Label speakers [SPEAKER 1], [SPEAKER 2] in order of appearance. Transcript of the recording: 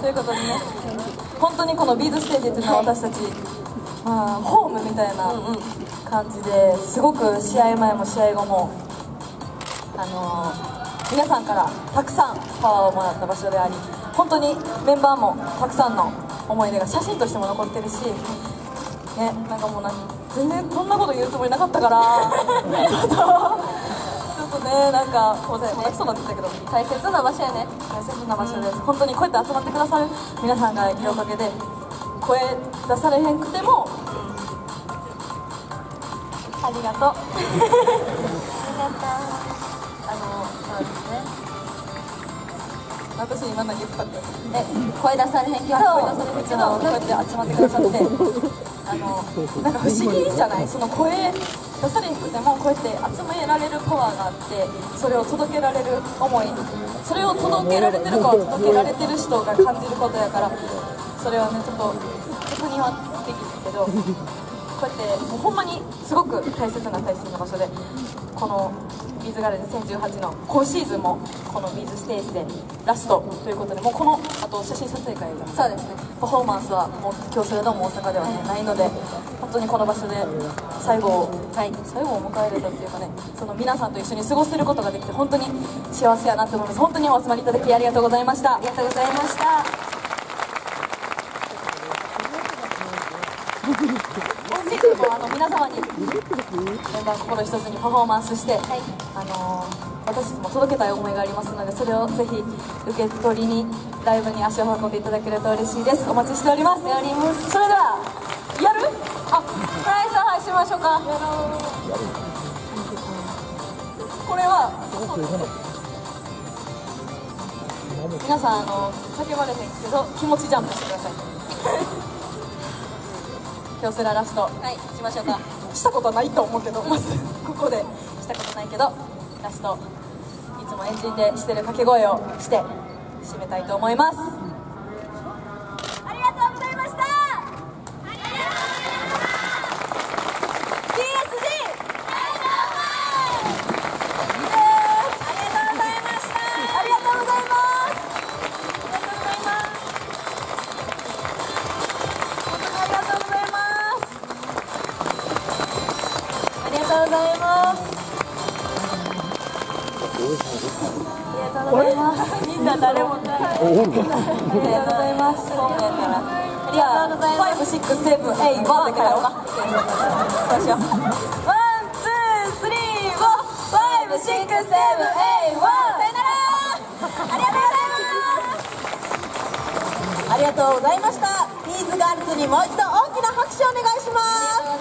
[SPEAKER 1] ということでね本当にこのビーズステージっていうのは私たち、まあ、ホームみたいな感じですごく試合前も試合後もあのー皆さんからたくさんパワーをもらった場所であり本当にメンバーもたくさんの思い出が写真としても残ってるしねなんかもう何全然こんなこと言うつもりなかったから ねなんかこう泣きそうになってきたけど大切な場所やね。大切な場所です、本当にこうやって集まってくださる皆さんがいるおかげで声出されへんくてもありがとう。ありがとう。あのそうですね。私今何言ったって
[SPEAKER 2] え声出されへんけど
[SPEAKER 1] 声出されへんけどこうやって集まってくださってあのなんか不思議じゃない。その声出されへんくてもこうやって集められるパワーがあってそれを届けられる思いそれを届けられてるかは届けられてる人が感じることやからそれはねちょっと逆にはですけど。こうやってもうほんまにすごく大切な大切な場所でこの Bs Girls 2018の今シーズンもこの Bs Stage でラストということでもうこのあと写真撮影会が
[SPEAKER 2] そうですね
[SPEAKER 1] パフォーマンスはもう京セラドーム大阪では、ね、ないので本当にこの場所で最後を、はい、最後を迎えれたっていうかねその皆さんと一緒に過ごせることができて本当に幸せやなって思います本当にお集まりいただきありがとうございましたありがとうございました今シーズンもあの皆様にメンバー心一つにパフォーマンスして、あの私たちも届けたい思いがありますのでそれをぜひ受け取りにライブに足を運んでいただけると嬉しいです。お待ちしております。やります。それではやる？あフライさん配しましょうか。やろうこれは皆さんあの叫ばれへんけど気持ちジャンプしてください。京セララスト。はいしましょうか。したことないと思うけどまずここで。したことないけどラスト。いつもエンジンでしてる掛け声をして締めたいと思いますとうございますありがとうございますみんな誰もないありがとうございますそうやからありがとうございます5、6、7、8、1で帰ろうかそうしよう one、two、three、four、five、six、seven、eight、one さよならありがとうございます
[SPEAKER 2] ありがとうございました。 Bs Girls にもう一度大きな拍手をお願いします。